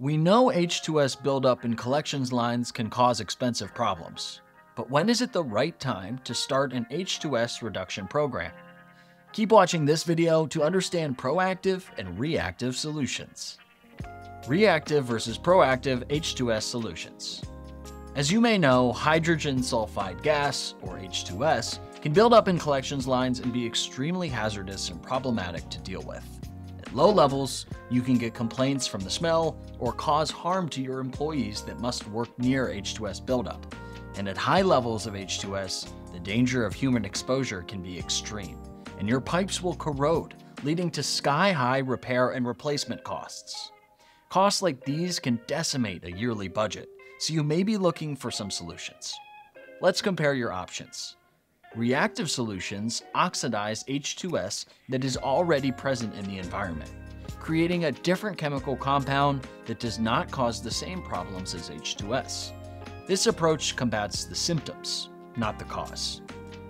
We know H2S buildup in collections lines can cause expensive problems, but when is it the right time to start an H2S reduction program? Keep watching this video to understand proactive and reactive solutions. Reactive versus proactive H2S solutions. As you may know, hydrogen sulfide gas, or H2S, can build up in collections lines and be extremely hazardous and problematic to deal with. Low levels, you can get complaints from the smell or cause harm to your employees that must work near H2S buildup. And at high levels of H2S, the danger of human exposure can be extreme, and your pipes will corrode, leading to sky-high repair and replacement costs. Costs like these can decimate a yearly budget, so you may be looking for some solutions. Let's compare your options. Reactive solutions oxidize H2S that is already present in the environment, creating a different chemical compound that does not cause the same problems as H2S. This approach combats the symptoms, not the cause.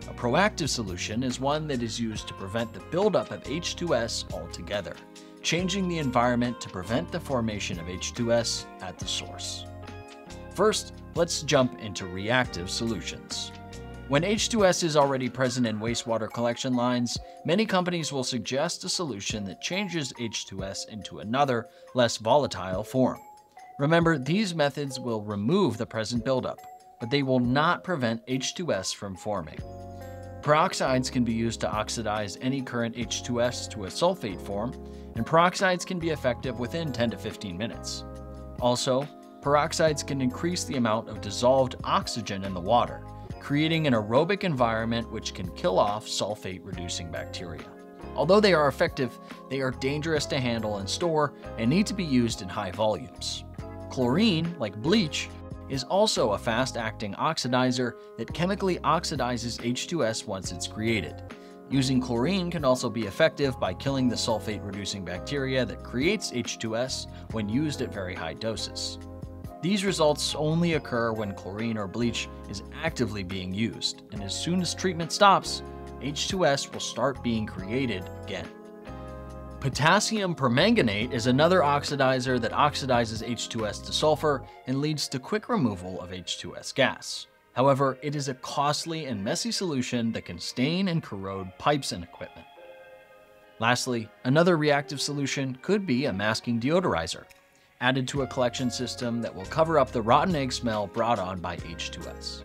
A proactive solution is one that is used to prevent the buildup of H2S altogether, changing the environment to prevent the formation of H2S at the source. First, let's jump into reactive solutions. When H2S is already present in wastewater collection lines, many companies will suggest a solution that changes H2S into another, less volatile form. Remember, these methods will remove the present buildup, but they will not prevent H2S from forming. Peroxides can be used to oxidize any current H2S to a sulfate form, and peroxides can be effective within 10 to 15 minutes. Also, peroxides can increase the amount of dissolved oxygen in the water, creating an aerobic environment which can kill off sulfate-reducing bacteria. Although they are effective, they are dangerous to handle and store and need to be used in high volumes. Chlorine, like bleach, is also a fast-acting oxidizer that chemically oxidizes H2S once it's created. Using chlorine can also be effective by killing the sulfate-reducing bacteria that creates H2S when used at very high doses. These results only occur when chlorine or bleach is actively being used, and as soon as treatment stops, H2S will start being created again. Potassium permanganate is another oxidizer that oxidizes H2S to sulfur and leads to quick removal of H2S gas. However, it is a costly and messy solution that can stain and corrode pipes and equipment. Lastly, another reactive solution could be a masking deodorizer added to a collection system that will cover up the rotten egg smell brought on by H2S.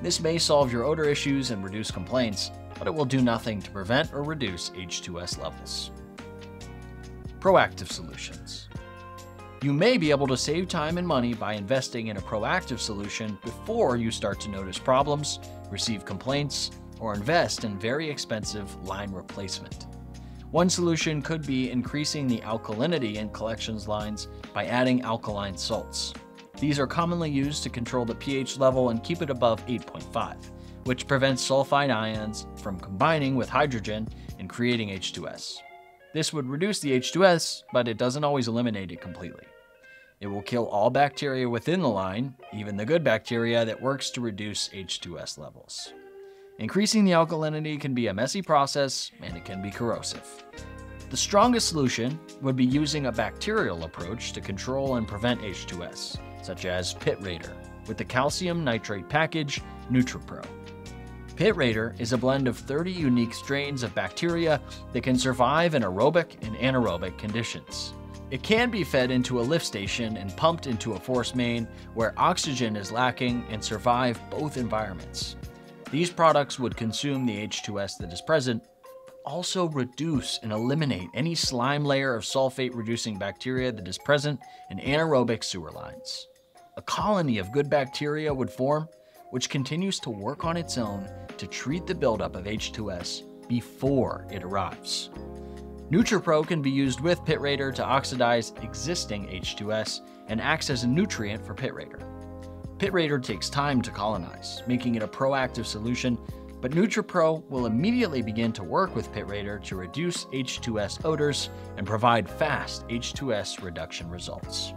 This may solve your odor issues and reduce complaints, but it will do nothing to prevent or reduce H2S levels. Proactive solutions. You may be able to save time and money by investing in a proactive solution before you start to notice problems, receive complaints, or invest in very expensive line replacement. One solution could be increasing the alkalinity in collections lines by adding alkaline salts. These are commonly used to control the pH level and keep it above 8.5, which prevents sulfide ions from combining with hydrogen and creating H2S. This would reduce the H2S, but it doesn't always eliminate it completely. It will kill all bacteria within the line, even the good bacteria that works to reduce H2S levels. Increasing the alkalinity can be a messy process and it can be corrosive. The strongest solution would be using a bacterial approach to control and prevent H2S, such as Pit Raider, with the calcium nitrate package NutriPro. Pit Raider is a blend of 30 unique strains of bacteria that can survive in aerobic and anaerobic conditions. It can be fed into a lift station and pumped into a force main where oxygen is lacking and survive both environments. These products would consume the H2S that is present, also reduce and eliminate any slime layer of sulfate-reducing bacteria that is present in anaerobic sewer lines. A colony of good bacteria would form, which continues to work on its own to treat the buildup of H2S before it arrives. NutriPro can be used with Pit Raider to oxidize existing H2S and acts as a nutrient for Pit Raider. Pit Raider takes time to colonize, making it a proactive solution, but NutriPro will immediately begin to work with Pit Raider to reduce H2S odors and provide fast H2S reduction results.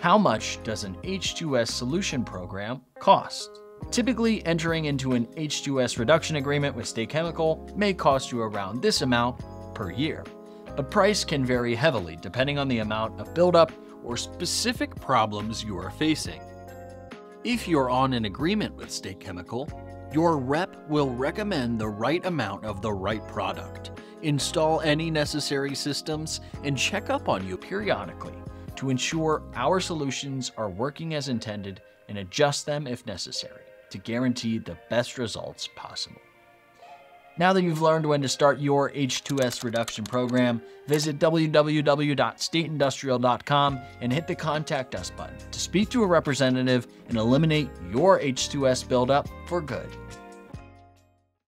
How much does an H2S solution program cost? Typically, entering into an H2S reduction agreement with State Chemical may cost you around this amount per year, but price can vary heavily depending on the amount of buildup or specific problems you are facing. If you're on an agreement with State Chemical, your rep will recommend the right amount of the right product, install any necessary systems, and check up on you periodically to ensure our solutions are working as intended and adjust them if necessary to guarantee the best results possible. Now that you've learned when to start your H2S reduction program, visit www.stateindustrial.com and hit the Contact Us button to speak to a representative and eliminate your H2S buildup for good.